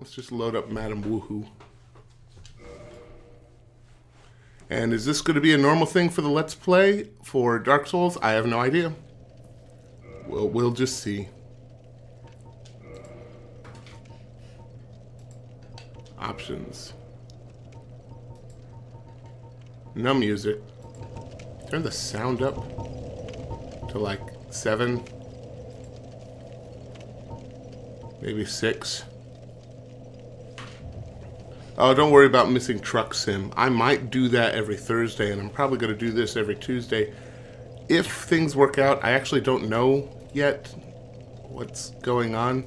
Let's just load up Madame Woohoo. And is this going to be a normal thing for the Let's Play for Dark Souls? I have no idea. We'll, we'll just see. Options. No music. Turn the sound up to like seven. Maybe six. Oh, don't worry about missing Truck Sim. I might do that every Thursday, and I'm probably going to do this every Tuesday. If things work out, I actually don't know yet what's going on.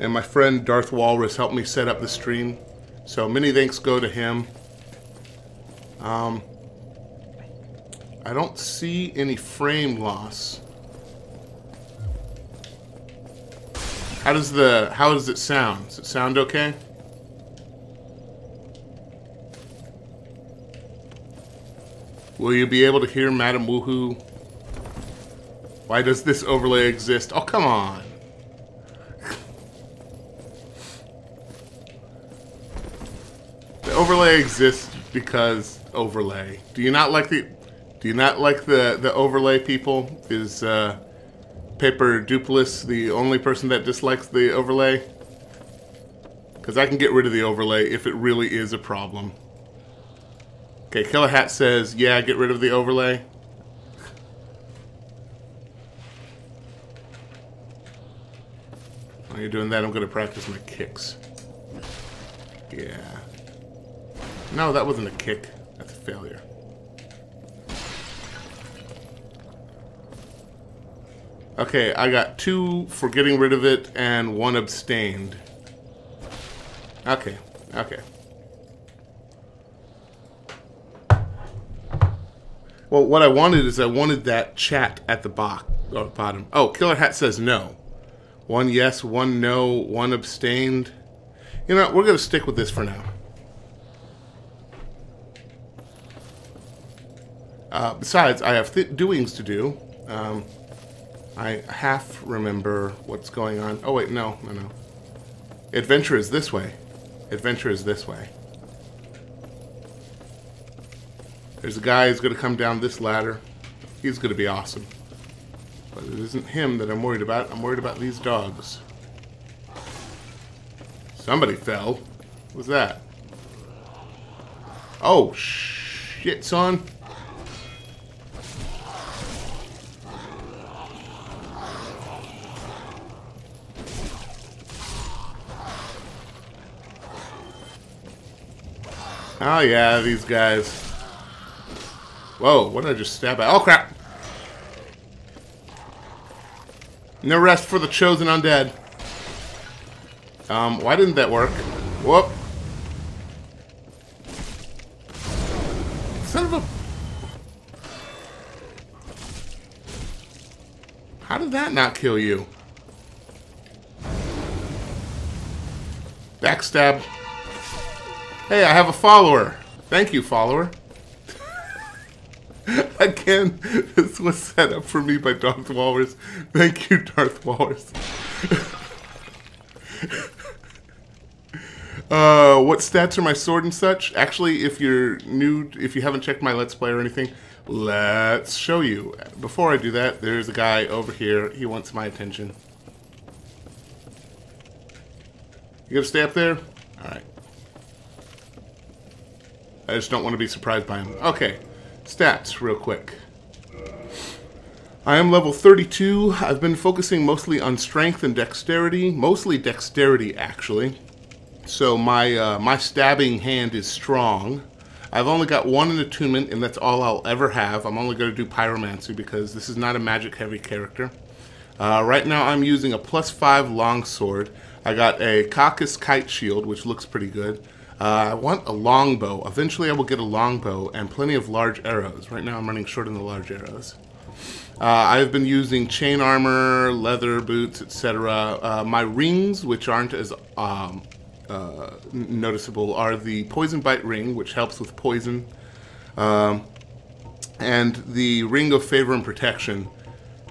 And my friend Darth Walrus helped me set up the stream. So many thanks go to him. Um, I don't see any frame loss. How does the how does it sound? Does it sound okay? Will you be able to hear Madam Woohoo? Why does this overlay exist? Oh, come on. the overlay exists because overlay. Do you not like the do you not like the the overlay people? Is uh Paper Dupless the only person that dislikes the overlay? Because I can get rid of the overlay if it really is a problem. Okay, Killer Hat says, yeah, get rid of the overlay. While you're doing that, I'm going to practice my kicks. Yeah. No, that wasn't a kick. That's a failure. Okay, I got two for getting rid of it and one abstained. Okay, okay. Well, what I wanted is I wanted that chat at the bo- or bottom. Oh, Killer Hat says no. One yes, one no, one abstained. You know, we're going to stick with this for now. Uh, besides, I have doings to do. Um, I half remember what's going on. Oh, wait, no, no, no. Adventure is this way. Adventure is this way. There's a guy who's going to come down this ladder. He's going to be awesome. But it isn't him that I'm worried about. I'm worried about these dogs. Somebody fell. What was that? Oh, shit, son. Oh yeah, these guys. Whoa, what did I just stab at? Oh crap! No rest for the chosen undead. Um, why didn't that work? Whoop. Son of a... How did that not kill you? Backstab. Hey, I have a follower. Thank you, follower. Again, this was set up for me by Darth Walrus. Thank you, Darth Walrus. uh, what stats are my sword and such? Actually, if you're new, if you haven't checked my Let's Play or anything, let's show you. Before I do that, there's a guy over here. He wants my attention. You gonna stay up there? Alright. I just don't want to be surprised by him. Okay, stats real quick. I am level 32. I've been focusing mostly on strength and dexterity, mostly dexterity actually. So my uh, my stabbing hand is strong. I've only got one in attunement, and that's all I'll ever have. I'm only going to do pyromancy because this is not a magic heavy character. Uh, right now I'm using a plus five longsword. I got a Caduceus kite shield, which looks pretty good. Uh, I want a longbow. Eventually I will get a longbow and plenty of large arrows. Right now I'm running short on the large arrows. Uh, I've been using chain armor, leather boots, etc. Uh, my rings, which aren't as um, uh, noticeable, are the poison bite ring, which helps with poison, um, and the ring of favor and protection,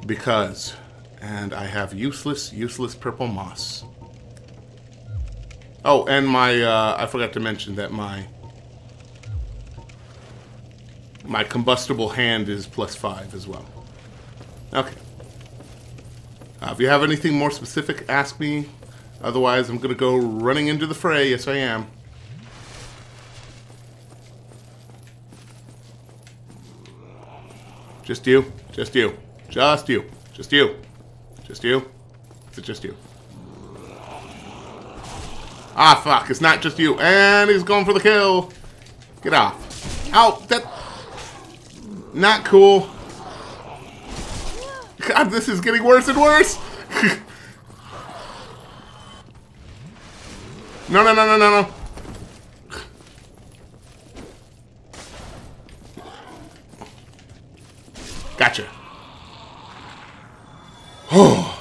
because, and I have useless, useless purple moss. Oh, and my, uh, I forgot to mention that my, my combustible hand is plus five as well. Okay. Uh, if you have anything more specific, ask me. Otherwise, I'm going to go running into the fray. Yes, I am. Just you. Just you. Just you. Just you. Just you. Is it just you? Ah, fuck. It's not just you. And he's going for the kill. Get off. Ow. That... Not cool. God, this is getting worse and worse. no, no, no, no, no, no. Gotcha. Oh.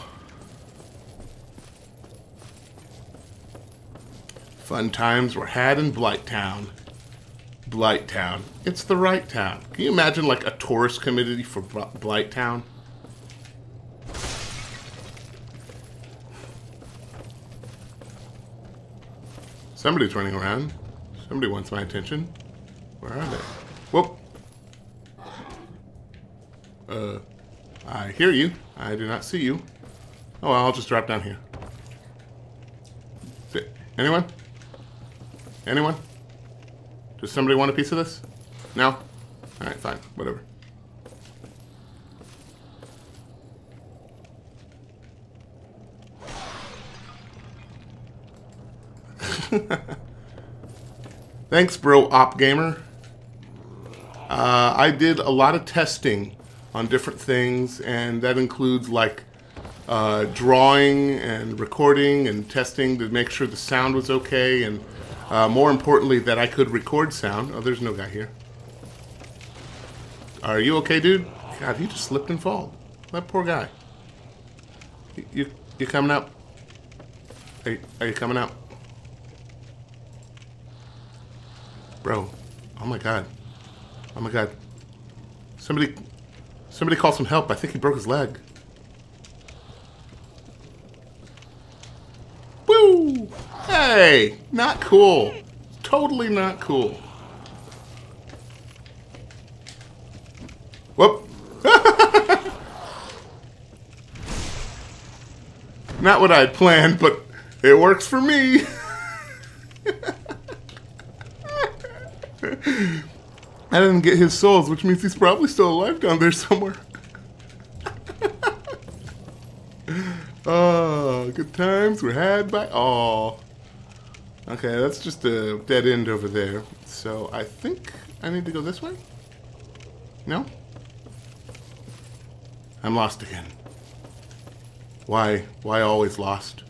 Fun times were had in Blighttown. Blighttown. It's the right town. Can you imagine like a tourist committee for Blighttown? Somebody's running around. Somebody wants my attention. Where are they? Whoop. Uh, I hear you. I do not see you. Oh, I'll just drop down here. Anyone? Anyone? Does somebody want a piece of this? No? Alright, fine. Whatever. Thanks, bro, op gamer. Uh, I did a lot of testing on different things, and that includes like uh, drawing and recording and testing to make sure the sound was okay, and uh, more importantly, that I could record sound. Oh, there's no guy here. Are you okay, dude? God, he just slipped and fall. That poor guy. You, you, you coming up? Are are you coming up? Bro. Oh my god. Oh my god. Somebody somebody call some help. I think he broke his leg. Hey! Not cool. Totally not cool. Whoop. not what I'd planned, but it works for me. I didn't get his souls, which means he's probably still alive down there somewhere. oh, good times were had by all. Okay, that's just a dead end over there. So I think I need to go this way? No? I'm lost again. Why, why always lost?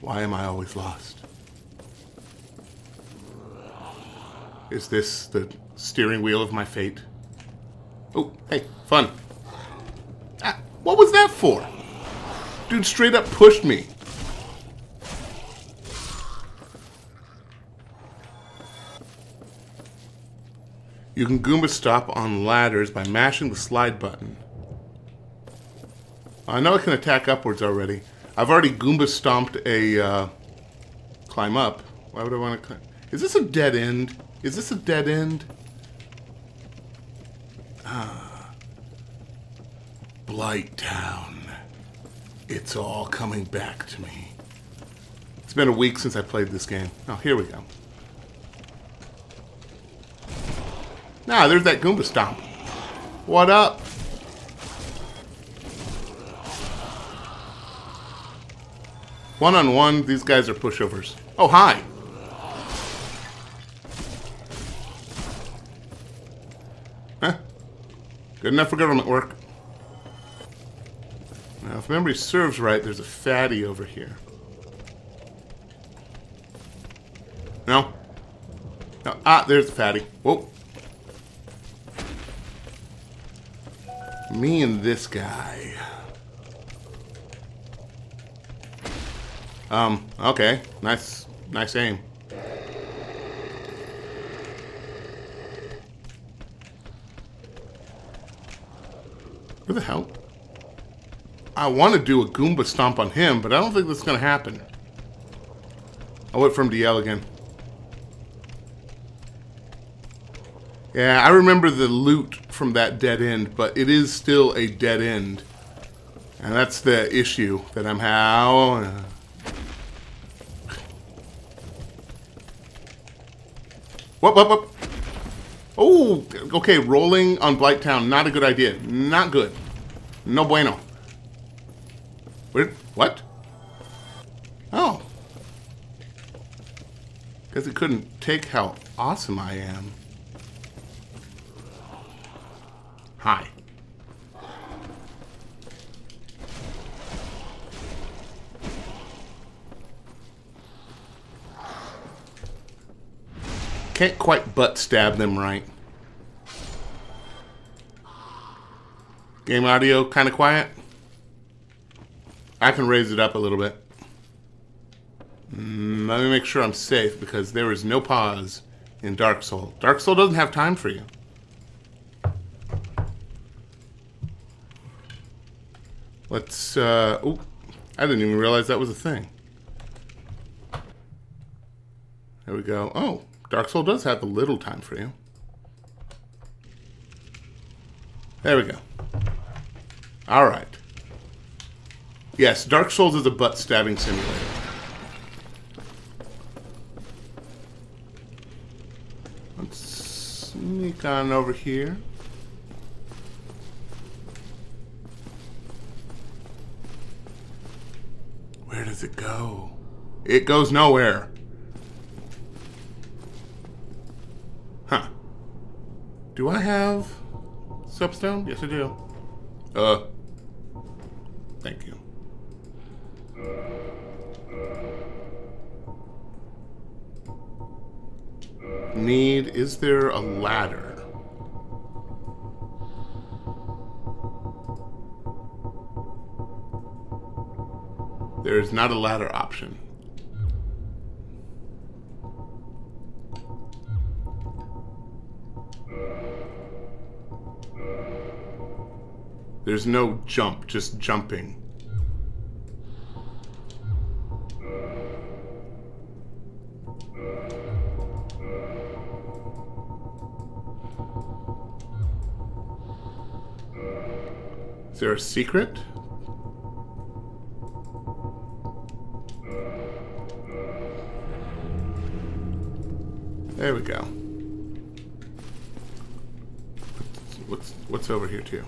Why am I always lost? Is this the steering wheel of my fate? Oh, hey, fun. Ah, what was that for? Dude straight up pushed me. You can Goomba stop on ladders by mashing the slide button. I know I can attack upwards already. I've already Goomba stomped a uh, climb up. Why would I want to climb? Is this a dead end? Is this a dead end? Ah. Blight Town. It's all coming back to me. It's been a week since I played this game. Oh, here we go. Nah, there's that Goomba Stomp. What up? One on one, these guys are pushovers. Oh, hi. Huh? Good enough for government work. Now, if memory serves right, there's a fatty over here. No? no. Ah, there's the fatty. Whoa. Me and this guy. Um, okay. Nice, nice aim. Where the hell? I want to do a Goomba stomp on him, but I don't think that's going to happen. For him to yell again. Yeah, I remember the loot from that dead end, but it is still a dead end. And that's the issue that I'm how. Whoop, whoop, whoop. Oh, okay, rolling on Blighttown. Not a good idea. Not good. No bueno. What? Oh. Because it couldn't take how awesome I am. Hi. Can't quite butt stab them right. Game audio kind of quiet. I can raise it up a little bit. Mm, let me make sure I'm safe because there is no pause in Dark Soul. Dark Soul doesn't have time for you. Let's, uh, oh, I didn't even realize that was a thing. There we go. Oh, Dark Soul does have a little time for you. There we go. All right. Yes, Dark Souls is a butt stabbing simulator. Let's sneak on over here. Where does it go? It goes nowhere. Huh. Do I have soapstone? Yes, I do. Uh. Thank you. Need, is there a ladder? There is not a ladder option. There's no jump, just jumping. Is there a secret? There we go. What's what's over here too?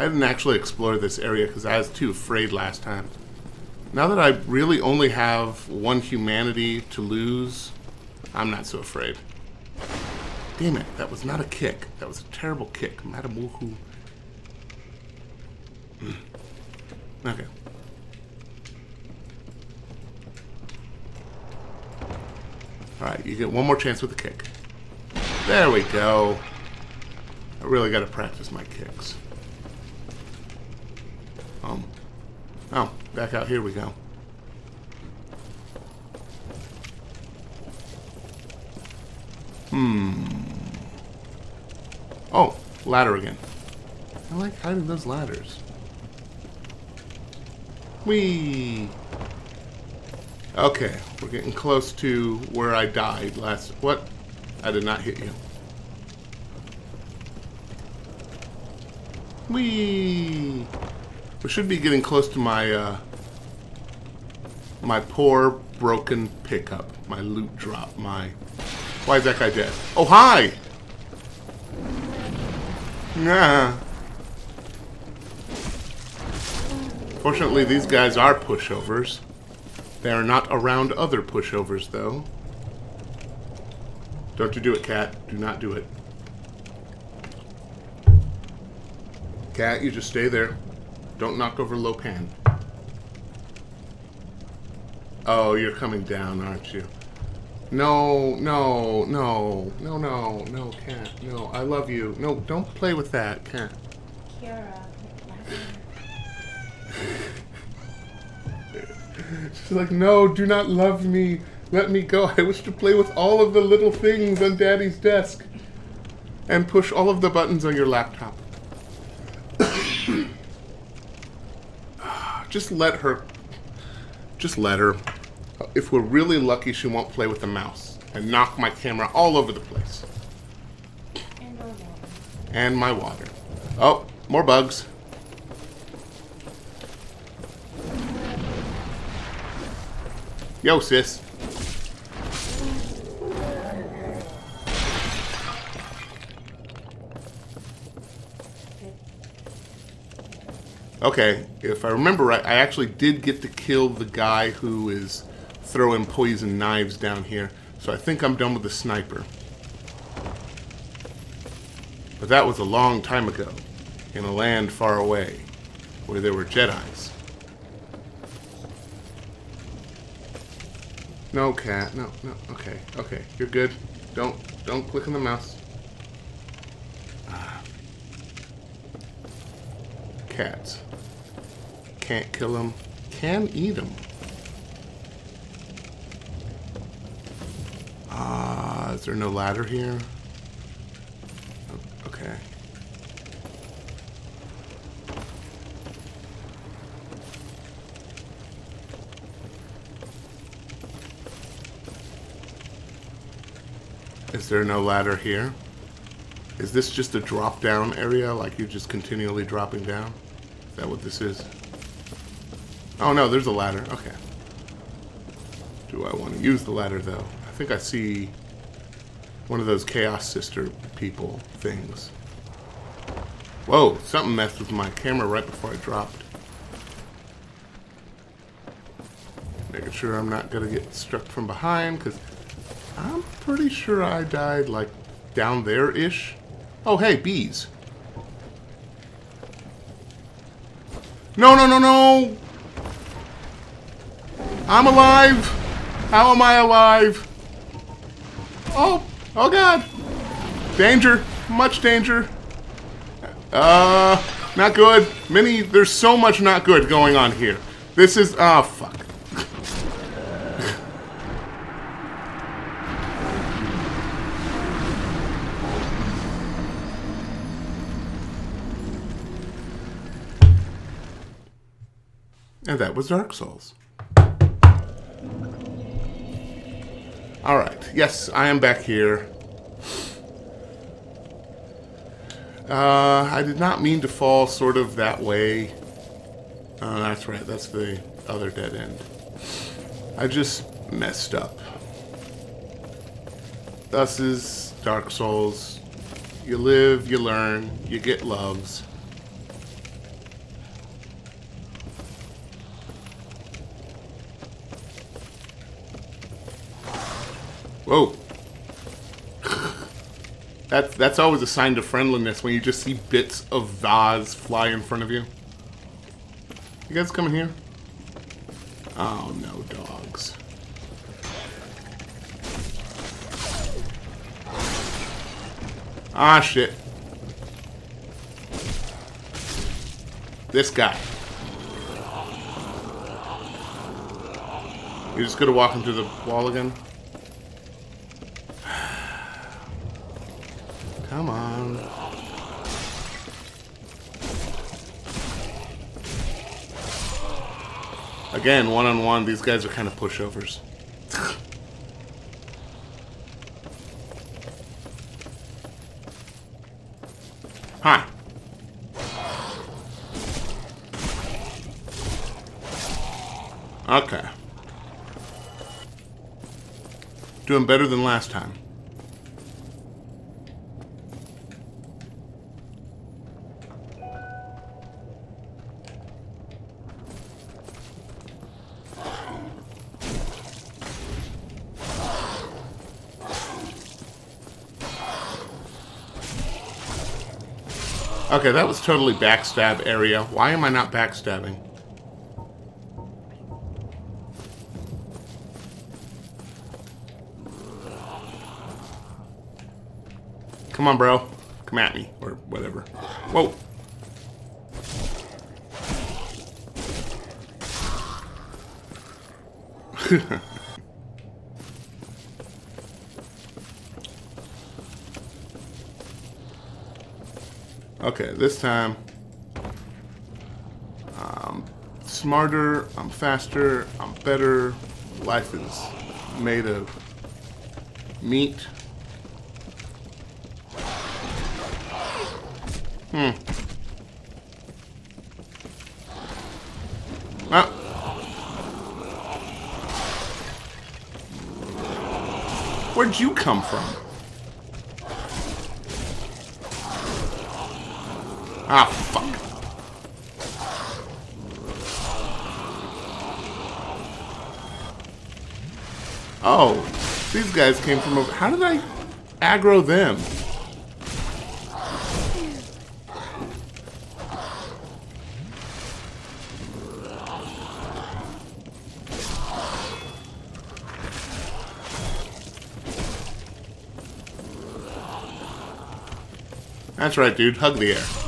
I didn't actually explore this area because I was too afraid last time. Now that I really only have one humanity to lose, I'm not so afraid. Damn it, that was not a kick. That was a terrible kick. Madam Woohoo. Hmm. Okay. Alright, you get one more chance with the kick. There we go. I really got to practice my kicks. Um. Oh, back out here we go. Hmm. Oh, ladder again. I like hiding those ladders. Whee! Okay, we're getting close to where I died last... What? I did not hit you. Whee! We should be getting close to my, uh... My poor, broken pickup. My loot drop. My... Why is that guy dead? Oh, hi! Nah. Fortunately, these guys are pushovers. They are not around other pushovers, though. Don't you do it, cat. Do not do it. Cat, you just stay there. Don't knock over Lopan. Oh, you're coming down, aren't you? No, no, no, no, no, no, cat. No, I love you. No, don't play with that, cat. Kira. She's like, no, do not love me. Let me go. I wish to play with all of the little things on Daddy's desk. And push all of the buttons on your laptop. Just let her. Just let her. if we're really lucky, she won't play with the mouse and knock my camera all over the place. And my water. Oh, more bugs. Yo, sis. Okay, if I remember right, I actually did get to kill the guy who is throwing poison knives down here. So I think I'm done with the sniper. But that was a long time ago, in a land far away, where there were Jedi's. No, cat. No, no. Okay, okay. You're good. Don't, don't click on the mouse. Cats. Can't kill them. Can eat them. Ah, is there no ladder here? Okay. Is there no ladder here? Is this just a drop down area, like you're just continually dropping down? Is that what this is? Oh no, there's a ladder. Okay. Do I want to use the ladder though? I think I see one of those Chaos Sister people things. Whoa, something messed with my camera right before I dropped. Making sure I'm not gonna get struck from behind, because I'm pretty sure I died like down there-ish. Oh, hey, bees. No, no, no, no! I'm alive! How am I alive? Oh, oh god! Danger! Much danger! Uh, not good. Many, there's so much not good going on here. This is, oh fuck. And that was Dark Souls. Alright, yes, I am back here. Uh, I did not mean to fall sort of that way. Oh, that's right, that's the other dead end. I just messed up. Thus is Dark Souls. You live, you learn, you get loves. Whoa. That's that's always a sign of friendliness when you just see bits of vase fly in front of you. You guys coming here? Oh no, dogs. Ah shit. This guy. You're just gonna walk him through the wall again? Come on. Again, one on one, these guys are kind of pushovers. Hi. Okay. Doing better than last time. Okay, that was totally backstab area. Why am I not backstabbing? Come on, bro. Come at me, or whatever. Whoa. Okay, this time I'm smarter, I'm faster, I'm better. life is made of meat. Hmm. Ah. Where'd you come from? Ah, fuck. Oh, these guys came from over. How did I aggro them? That's right, dude. Hug the air.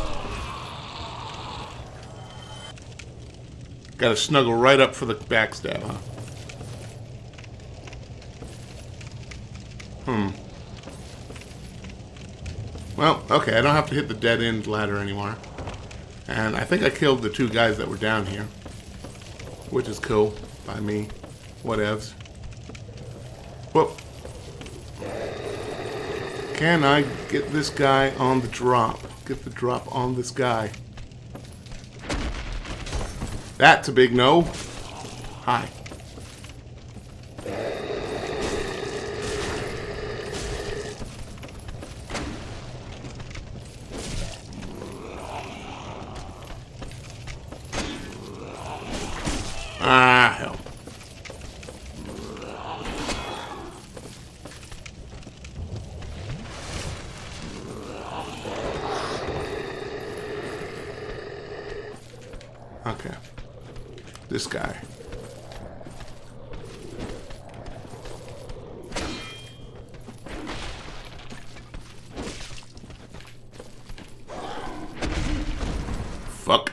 Gotta snuggle right up for the backstab, huh? Hmm. Well, okay, I don't have to hit the dead end ladder anymore. And I think I killed the two guys that were down here. Which is cool by me. Whatevs. Whoop. Can I get this guy on the drop? Get the drop on this guy. That's a big no. Hi. Ah, hell. Okay. This guy. Fuck.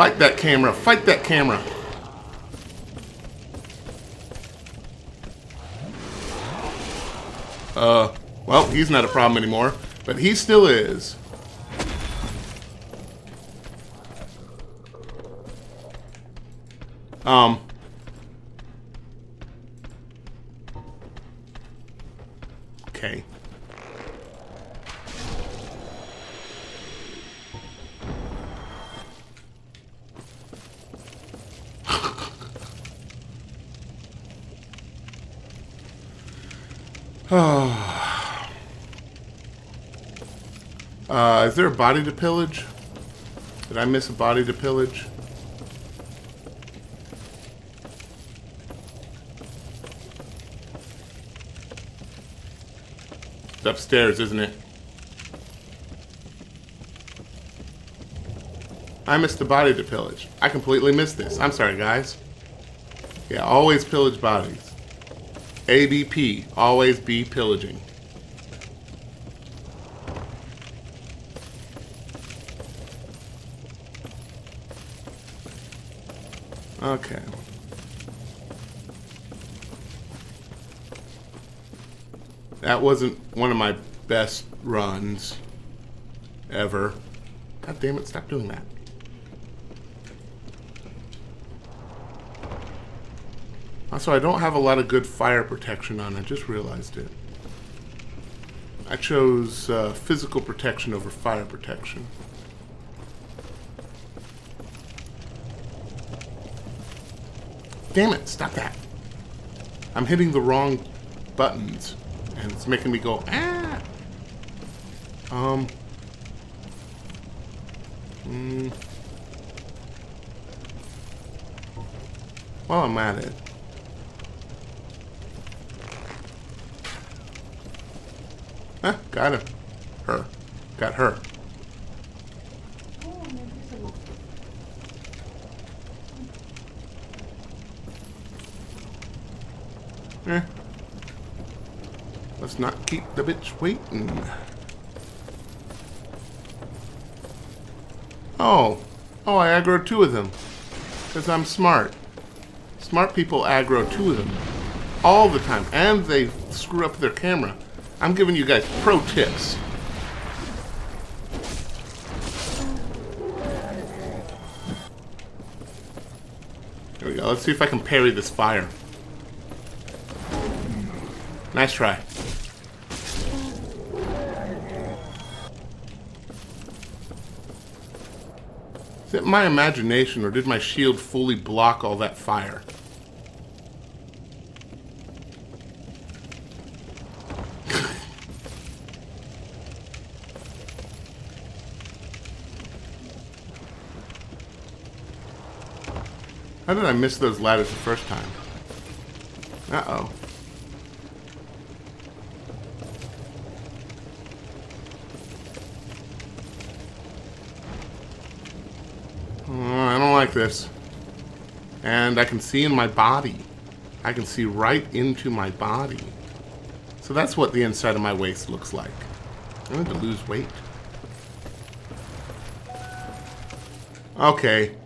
Fight that camera. Fight that camera. Uh, well, he's not a problem anymore, but he still is. Um. Uh, is there a body to pillage? Did I miss a body to pillage? It's upstairs, isn't it? I missed the body to pillage. I completely missed this. I'm sorry, guys. Yeah, always pillage bodies. ABP, always be pillaging. Okay. That wasn't one of my best runs ever. God damn it, stop doing that. Also, I don't have a lot of good fire protection on. I just realized it. I chose uh, physical protection over fire protection. Damn it, stop that. I'm hitting the wrong buttons. And it's making me go, ah! Um. Mm, while I'm at it. Huh, got him. Her. Got her. Eh. Let's not keep the bitch waiting. Oh. Oh, I aggroed two of them. Because I'm smart. Smart people aggro two of them all the time, and they screw up their camera. I'm giving you guys pro tips. There we go. Let's see if I can parry this fire. Nice try. Is it my imagination, or did my shield fully block all that fire? How did I miss those ladders the first time? Uh-oh. Oh, I don't like this. And I can see in my body. I can see right into my body. So that's what the inside of my waist looks like. I need to lose weight. Okay.